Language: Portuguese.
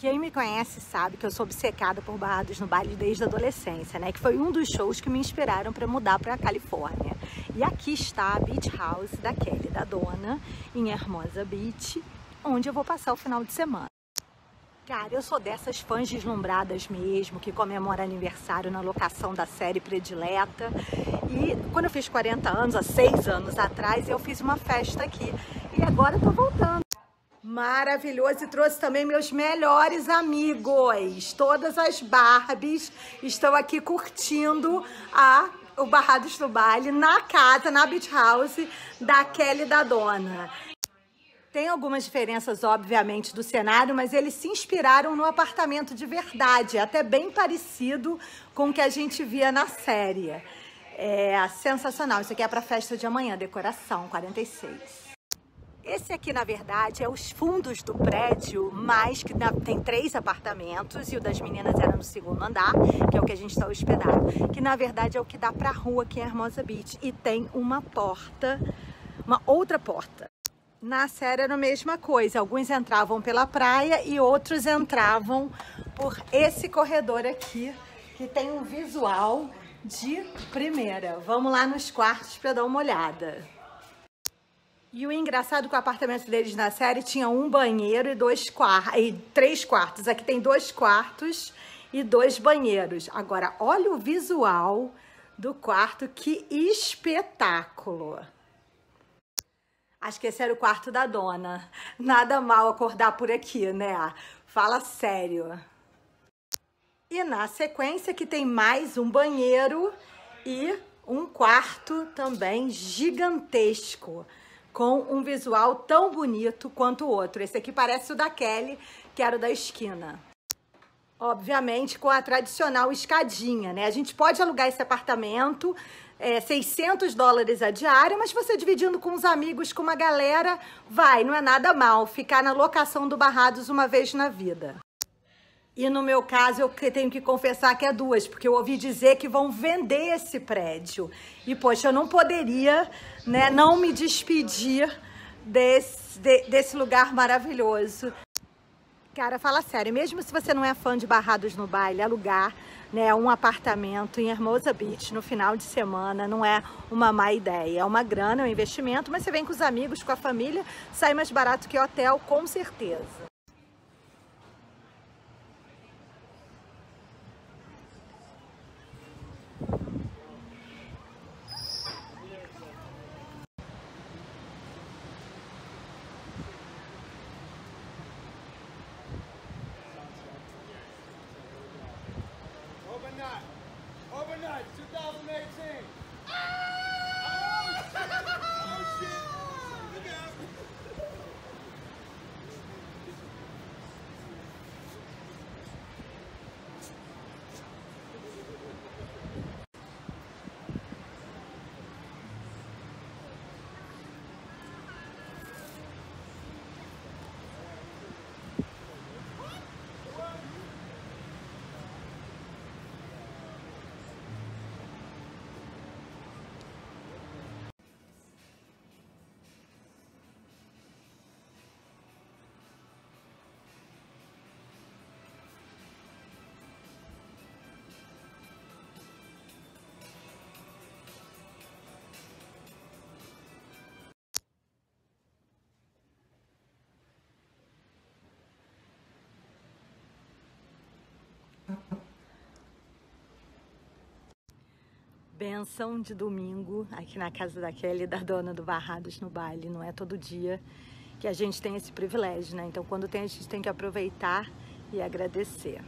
Quem me conhece sabe que eu sou obcecada por Barrados no Baile desde a adolescência, né? Que foi um dos shows que me inspiraram para mudar para a Califórnia. E aqui está a Beach House da Kelly, da dona, em Hermosa Beach, onde eu vou passar o final de semana. Cara, eu sou dessas fãs deslumbradas mesmo, que comemora aniversário na locação da série predileta. E quando eu fiz 40 anos, há seis anos atrás, eu fiz uma festa aqui. E agora eu tô voltando. Maravilhoso e trouxe também meus melhores amigos. Todas as Barbies estão aqui curtindo a, o Barrados no Baile na casa, na Beach House da Kelly da Dona. Tem algumas diferenças, obviamente, do cenário, mas eles se inspiraram no apartamento de verdade, até bem parecido com o que a gente via na série. É sensacional. Isso aqui é para festa de amanhã, decoração 46. Esse aqui, na verdade, é os fundos do prédio, mais que tem três apartamentos e o das meninas era no segundo andar, que é o que a gente está hospedado, que na verdade é o que dá para a rua aqui em Hermosa Beach e tem uma porta, uma outra porta. Na série era a mesma coisa, alguns entravam pela praia e outros entravam por esse corredor aqui, que tem um visual de primeira. Vamos lá nos quartos para dar uma olhada. E o engraçado é que o apartamento deles na série tinha um banheiro e dois quartos, e três quartos. Aqui tem dois quartos e dois banheiros. Agora, olha o visual do quarto, que espetáculo! Acho que esse era o quarto da dona. Nada mal acordar por aqui, né? Fala sério. E na sequência que tem mais um banheiro e um quarto também gigantesco com um visual tão bonito quanto o outro. Esse aqui parece o da Kelly, que era o da esquina. Obviamente com a tradicional escadinha, né? A gente pode alugar esse apartamento, é, 600 dólares a diária, mas você dividindo com os amigos, com uma galera, vai, não é nada mal ficar na locação do Barrados uma vez na vida. E no meu caso, eu tenho que confessar que é duas, porque eu ouvi dizer que vão vender esse prédio. E, poxa, eu não poderia né, não me despedir desse, de, desse lugar maravilhoso. Cara, fala sério, mesmo se você não é fã de Barrados no Baile, alugar né, um apartamento em Hermosa Beach no final de semana não é uma má ideia. É uma grana, é um investimento, mas você vem com os amigos, com a família, sai mais barato que hotel, com certeza. Overnight, 2018. Benção de domingo aqui na casa da Kelly, da dona do Barrados no baile. Não é todo dia que a gente tem esse privilégio, né? Então, quando tem, a gente tem que aproveitar e agradecer.